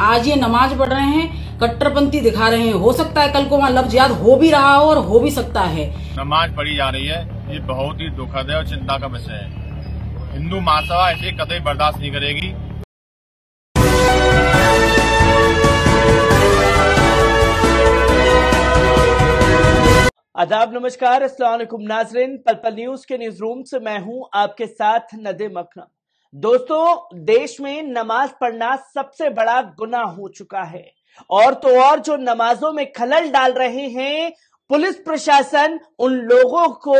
आज ये नमाज़ पढ़ रहे हैं कट्टरपंथी दिखा रहे हैं। हो सकता है कल को वहाँ लफ्ज याद हो भी रहा हो और हो भी सकता है। नमाज़ पढ़ी जा रही है ये बहुत ही दुखद है और चिंता का विषय है। हिंदू महासभा ऐसे कतई बर्दाश्त नहीं करेगी। आदाब नमस्कार। असलाकुम नाजरीन। पल पल न्यूज़ के न्यूज़ रूम से मैं हूँ आपके साथ नदे मखना दोस्तों, देश में नमाज़ पढ़ना सबसे बड़ा गुना हो चुका है। और तो और जो नमाजों में खलल डाल रहे हैं, पुलिस प्रशासन उन लोगों को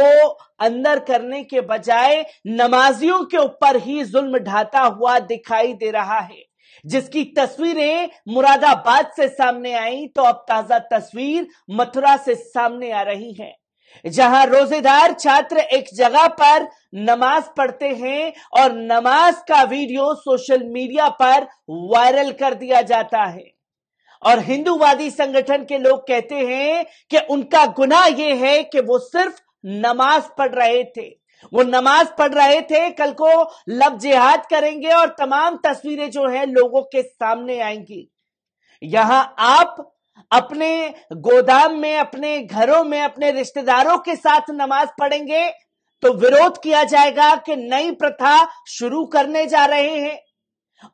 अंदर करने के बजाय नमाजियों के ऊपर ही जुल्म ढाता हुआ दिखाई दे रहा है। जिसकी तस्वीरें मुरादाबाद से सामने आई तो अब ताज़ा तस्वीर मथुरा से सामने आ रही है। जहाँ रोजेदार छात्र एक जगह पर नमाज़ पढ़ते हैं और नमाज़ का वीडियो सोशल मीडिया पर वायरल कर दिया जाता है। और हिंदूवादी संगठन के लोग कहते हैं कि उनका गुनाह यह है कि वो सिर्फ़ नमाज़ पढ़ रहे थे। वो नमाज़ पढ़ रहे थे, कल को लब जिहाद करेंगे और तमाम तस्वीरें जो है लोगों के सामने आएँगी। यहाँ आप अपने गोदाम में, अपने घरों में, अपने रिश्तेदारों के साथ नमाज़ पढ़ेंगे तो विरोध किया जाएगा कि नई प्रथा शुरू करने जा रहे हैं।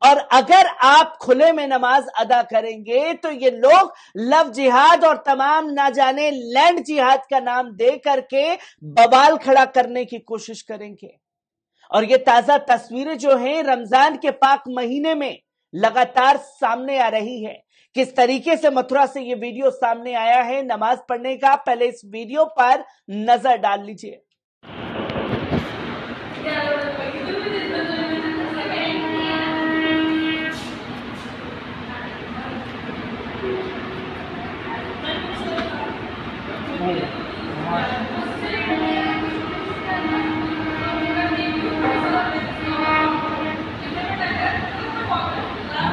और अगर आप खुले में नमाज़ अदा करेंगे तो ये लोग लव जिहाद और तमाम ना जाने लैंड जिहाद का नाम दे करके बवाल खड़ा करने की कोशिश करेंगे। और ये ताज़ा तस्वीरें जो हैं, रमज़ान के पाक महीने में लगातार सामने आ रही है। किस तरीके से मथुरा से ये वीडियो सामने आया है? नमाज़ पढ़ने का पहले इस वीडियो पर नज़र डाल लीजिए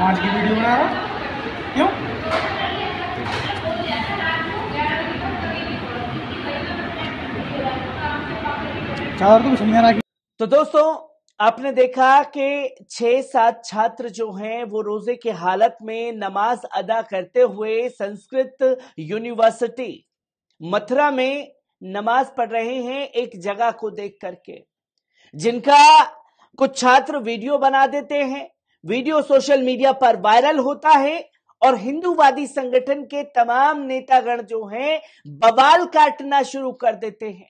आज की वीडियो बना रहा क्यों चार तो तो दोस्तों, आपने देखा कि छह सात छात्र जो हैं, वो रोज़े की हालत में नमाज़ अदा करते हुए संस्कृत यूनिवर्सिटी मथुरा में नमाज़ पढ़ रहे हैं एक जगह को देख करके, जिनका कुछ छात्र वीडियो बना देते हैं। वीडियो सोशल मीडिया पर वायरल होता है और हिंदूवादी संगठन के तमाम नेतागण जो हैं, बवाल काटना शुरू कर देते हैं।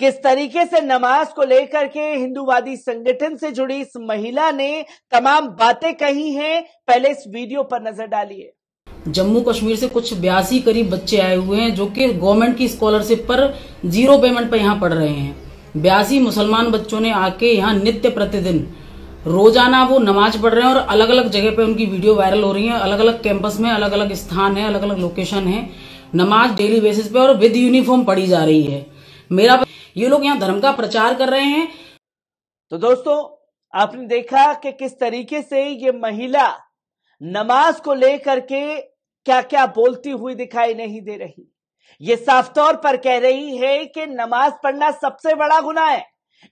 किस तरीके से नमाज़ को लेकर के हिंदूवादी संगठन से जुड़ी इस महिला ने तमाम बातें कही हैं, पहले इस वीडियो पर नज़र डालिए। जम्मू कश्मीर से कुछ बयासी करीब बच्चे आए हुए हैं, जो कि गवर्नमेंट की स्कॉलरशिप पर ज़ीरो पेमेंट पर यहाँ पढ़ रहे हैं। बयासी मुसलमान बच्चों ने आके यहाँ नित्य प्रतिदिन रोज़ाना वो नमाज़ पढ़ रहे हैं और अलग अलग जगह पे उनकी वीडियो वायरल हो रही है। अलग अलग कैंपस में अलग अलग स्थान है अलग अलग लोकेशन है। नमाज़ डेली बेसिस पे और विद यूनिफॉर्म पढ़ी जा रही है। मेरा ये लोग यहाँ धर्म का प्रचार कर रहे हैं। तो दोस्तों, आपने देखा कि किस तरीके से ये महिला नमाज़ को लेकर के क्या क्या बोलती हुई दिखाई नहीं दे रही। ये साफ़ तौर पर कह रही है कि नमाज़ पढ़ना सबसे बड़ा गुना है।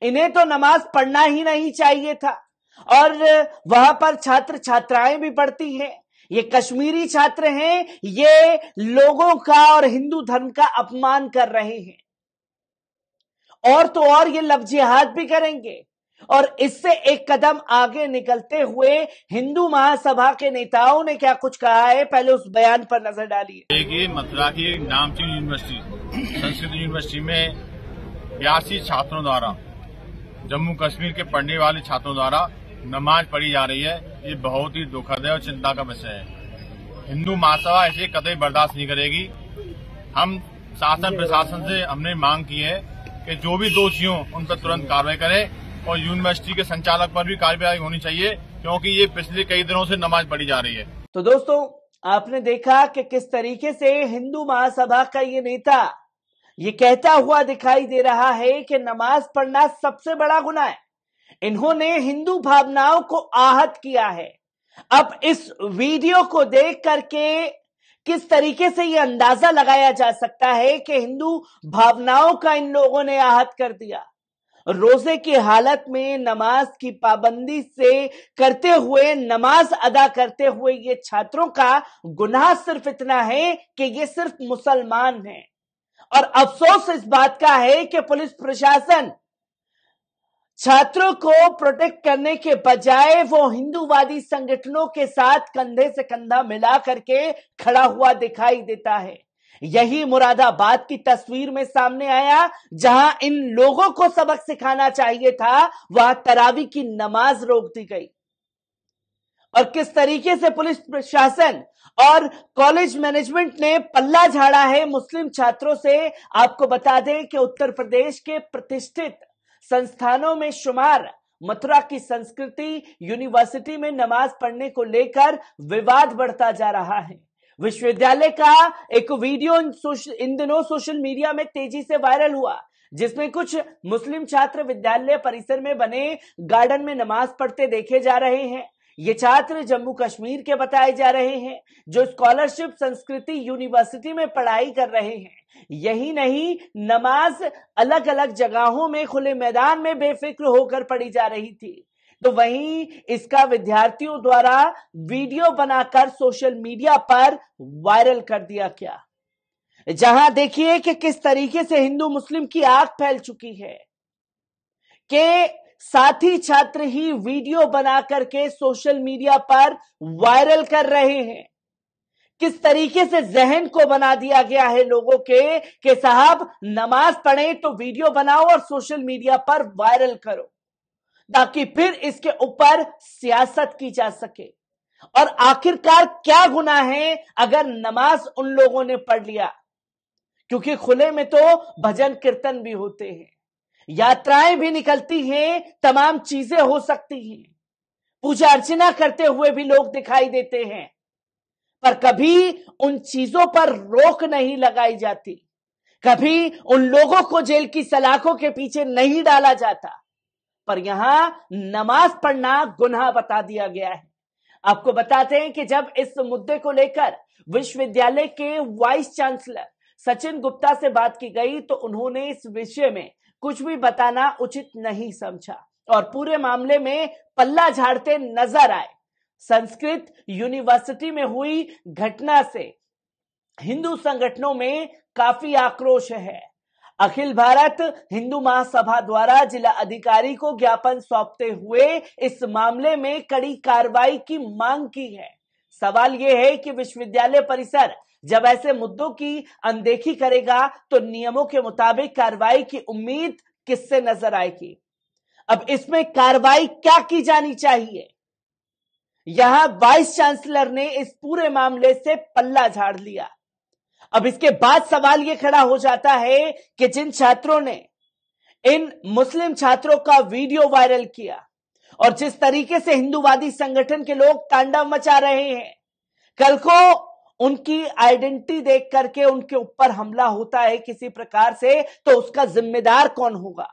इन्हें तो नमाज़ पढ़ना ही नहीं चाहिए था। और वहाँ पर छात्र छात्राएँ भी पढ़ती हैं। ये कश्मीरी छात्र हैं। ये लोगों का और हिंदू धर्म का अपमान कर रहे हैं। और तो और ये लव जिहाद भी करेंगे। और इससे एक कदम आगे निकलते हुए हिंदू महासभा के नेताओं ने क्या कुछ कहा है, पहले उस बयान पर नज़र डालिए। मथुरा की नामचीन यूनिवर्सिटी संस्कृत यूनिवर्सिटी में बयासी छात्रों द्वारा, जम्मू कश्मीर के पढ़ने वाले छात्रों द्वारा नमाज़ पढ़ी जा रही है। ये बहुत ही दुखद है और चिंता का विषय है। हिंदू महासभा ऐसे कतई बर्दाश्त नहीं करेगी। हम शासन प्रशासन से हमने मांग की है कि जो भी दोषी हों उन पर तुरंत कार्रवाई करें और यूनिवर्सिटी के संचालक पर भी कार्रवाई होनी चाहिए, क्योंकि ये पिछले कई दिनों से नमाज़ पढ़ी जा रही है। तो दोस्तों, आपने देखा कि किस तरीके से हिंदू महासभा का ये नेता, ये कहता हुआ दिखाई दे रहा है कि नमाज़ पढ़ना सबसे बड़ा गुना है। इन्होंने हिंदू भावनाओं को आहत किया है। अब इस वीडियो को देख करके किस तरीके से यह अंदाज़ा लगाया जा सकता है कि हिंदू भावनाओं का इन लोगों ने आहत कर दिया? रोज़े की हालत में नमाज़ की पाबंदी से करते हुए, नमाज़ अदा करते हुए ये छात्रों का गुनाह सिर्फ़ इतना है कि ये सिर्फ़ मुसलमान हैं। और अफसोस इस बात का है कि पुलिस प्रशासन छात्रों को प्रोटेक्ट करने के बजाय वो हिंदूवादी संगठनों के साथ कंधे से कंधा मिला करके खड़ा हुआ दिखाई देता है। यही मुरादाबाद की तस्वीर में सामने आया, जहाँ इन लोगों को सबक सिखाना चाहिए था, वहाँ तरावी की नमाज़ रोक दी गई। और किस तरीके से पुलिस प्रशासन और कॉलेज मैनेजमेंट ने पल्ला झाड़ा है, मुस्लिम छात्रों से आपको बता दें कि उत्तर प्रदेश के प्रतिष्ठित संस्थानों में शुमार, मथुरा की संस्कृति यूनिवर्सिटी में नमाज़ पढ़ने को लेकर विवाद बढ़ता जा रहा है। विश्वविद्यालय का एक वीडियो इन इन दिनों सोशल मीडिया में तेज़ी से वायरल हुआ, जिसमें कुछ मुस्लिम छात्र विद्यालय परिसर में बने गार्डन में नमाज़ पढ़ते देखे जा रहे हैं। ये छात्र जम्मू कश्मीर के बताए जा रहे हैं, जो स्कॉलरशिप संस्कृति यूनिवर्सिटी में पढ़ाई कर रहे हैं। यही नहीं, नमाज़ अलग अलग जगहों में, खुले मैदान में बेफिक्र होकर पढ़ी जा रही थी। तो वहीं इसका विद्यार्थियों द्वारा वीडियो बनाकर सोशल मीडिया पर वायरल कर दिया गया। जहाँ देखिए कि किस तरीके से हिंदू मुस्लिम की आग फैल चुकी है। कि साथी छात्र ही वीडियो बना करके सोशल मीडिया पर वायरल कर रहे हैं। किस तरीके से जहन को बना दिया गया है लोगों के कि साहब, नमाज़ पढ़े तो वीडियो बनाओ और सोशल मीडिया पर वायरल करो, ताकि फिर इसके ऊपर सियासत की जा सके। और आखिरकार क्या गुना है अगर नमाज़ उन लोगों ने पढ़ लिया? क्योंकि खुले में तो भजन कीर्तन भी होते हैं। यात्राएँ भी निकलती हैं, तमाम चीज़ें हो सकती हैं। पूजा अर्चना करते हुए भी लोग दिखाई देते हैं। पर कभी उन चीज़ों पर रोक नहीं लगाई जाती। कभी उन लोगों को जेल की सलाखों के पीछे नहीं डाला जाता। पर यहाँ नमाज़ पढ़ना गुनाह बता दिया गया है। आपको बताते हैं कि जब इस मुद्दे को लेकर विश्वविद्यालय के वाइस चांसलर सचिन गुप्ता से बात की गई तो उन्होंने इस विषय में कुछ भी बताना उचित नहीं समझा। और पूरे मामले में पल्ला झाड़ते नज़र आए। संस्कृत यूनिवर्सिटी में हुई घटना से हिंदू संगठनों में काफ़ी आक्रोश है। अखिल भारत हिंदू महासभा द्वारा जिला अधिकारी को ज्ञापन सौंपते हुए इस मामले में कड़ी कार्रवाई की मांग की है। सवाल यह है कि विश्वविद्यालय परिसर जब ऐसे मुद्दों की अनदेखी करेगा तो नियमों के मुताबिक कार्रवाई की उम्मीद किससे नज़र आएगी? अब इसमें कार्रवाई क्या की जानी चाहिए? यहाँ वाइस चांसलर ने इस पूरे मामले से पल्ला झाड़ लिया। अब इसके बाद सवाल यह खड़ा हो जाता है कि जिन छात्रों ने इन मुस्लिम छात्रों का वीडियो वायरल किया और जिस तरीके से हिंदूवादी संगठन के लोग तांडव मचा रहे हैं, कल को उनकी आइडेंटिटी देख करके उनके ऊपर हमला होता है किसी प्रकार से तो उसका जिम्मेदार कौन होगा?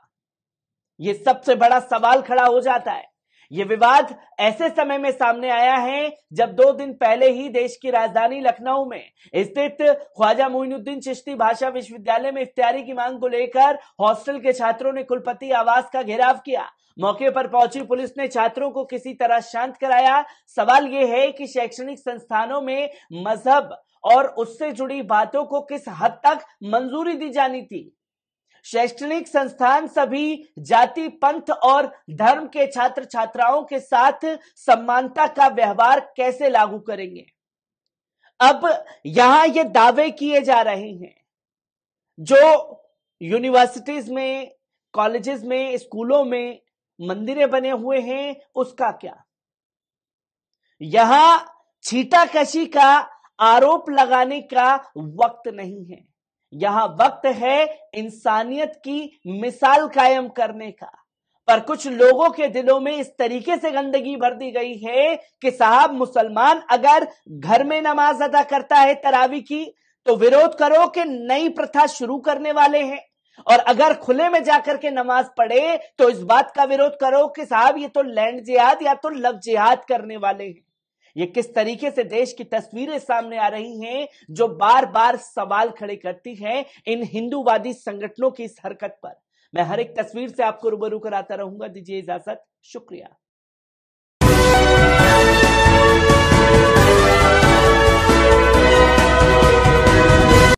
यह सबसे बड़ा सवाल खड़ा हो जाता है। ये विवाद ऐसे समय में सामने आया है, जब दो दिन पहले ही देश की राजधानी लखनऊ में स्थित ख्वाजा मोइनुद्दीन चिश्ती भाषा विश्वविद्यालय में इफ्तारी की मांग को लेकर हॉस्टल के छात्रों ने कुलपति आवास का घेराव किया। मौके पर पहुँची पुलिस ने छात्रों को किसी तरह शांत कराया। सवाल यह है कि शैक्षणिक संस्थानों में मज़हब और उससे जुड़ी बातों को किस हद तक मंजूरी दी जानी थी? शैक्षणिक संस्थान सभी जाति, पंथ और धर्म के छात्र छात्राओं के साथ समानता का व्यवहार कैसे लागू करेंगे? अब यहाँ ये दावे किए जा रहे हैं। जो यूनिवर्सिटीज में कॉलेजेस में, स्कूलों में मंदिरें बने हुए हैं, उसका क्या? यहाँ छीटाकशी का आरोप लगाने का वक्त नहीं है। यहाँ वक्त है इंसानियत की मिसाल कायम करने का। पर कुछ लोगों के दिलों में इस तरीके से गंदगी भर दी गई है कि साहब, मुसलमान अगर घर में नमाज़ अदा करता है तरावी की तो विरोध करो कि नई प्रथा शुरू करने वाले हैं। और अगर खुले में जाकर के नमाज़ पढ़े तो इस बात का विरोध करो कि साहब, ये तो लैंड जिहाद या तो लव जिहाद करने वाले हैं। ये किस तरीके से देश की तस्वीरें सामने आ रही हैं, जो बार बार सवाल खड़े करती हैं इन हिंदूवादी संगठनों की इस हरकत पर। मैं हर एक तस्वीर से आपको रूबरू कराता रहूँगा। दीजिए इजाज़त। शुक्रिया।